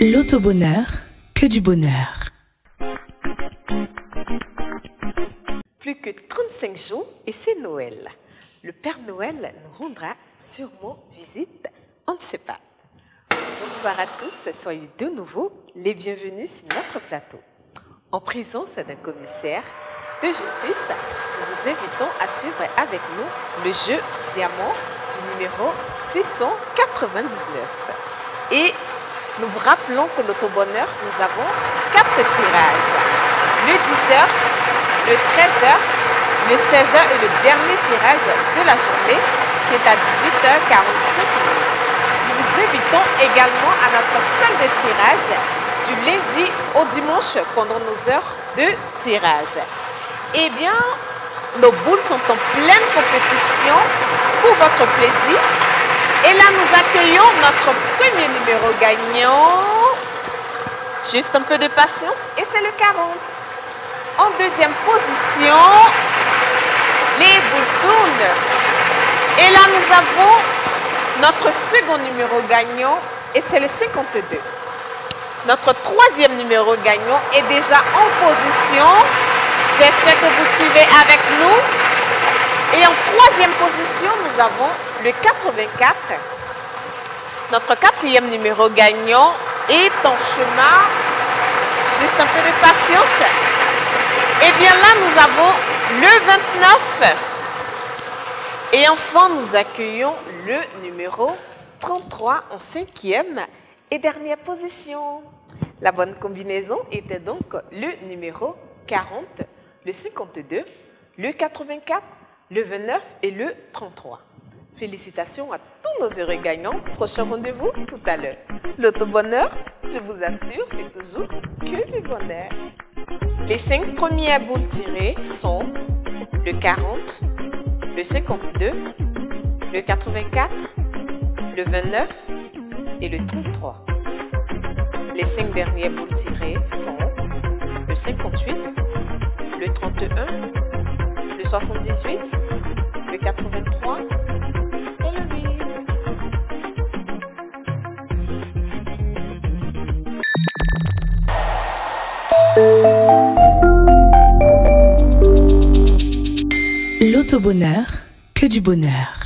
L'autobonheur, que du bonheur. Plus que 35 jours et c'est Noël. Le Père Noël nous rendra sûrement visite, on ne sait pas. Bonsoir à tous, soyez de nouveau les bienvenus sur notre plateau. En présence d'un commissaire de justice, nous vous invitons à suivre avec nous le jeu Diamant du numéro 699. Et nous vous rappelons que l'autobonheur, nous avons quatre tirages. Le 10h, le 13h, le 16h et le dernier tirage de la journée qui est à 18h45. Nous vous invitons également à notre salle de tirage du lundi au dimanche pendant nos heures de tirage. Eh bien, nos boules sont en pleine compétition pour votre plaisir. Et là, nous accueillons notre premier numéro gagnant. Juste un peu de patience et c'est le 40. En deuxième position, les boules Et là, nous avons notre second numéro gagnant et c'est le 52. Notre troisième numéro gagnant est déjà en position. J'espère que vous suivez avec nous. Et en troisième position, nous avons le 84. Notre quatrième numéro gagnant est en chemin. Juste un peu de patience. Et bien là, nous avons le 29. Et enfin, nous accueillons le numéro 33 en cinquième et dernière position. La bonne combinaison était donc le numéro 40, le 52, le 84, le 29 et le 33. Félicitations à tous nos heureux gagnants. Prochain rendez-vous tout à l'heure. L'auto-bonheur, je vous assure, c'est toujours que du bonheur. Les cinq premières boules tirées sont le 40, le 52, le 84, le 29 et le 33. Les cinq dernières boules tirées sont le 58, le 31, le 78, le 83 et le 8. L'autobonheur, que du bonheur.